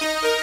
distance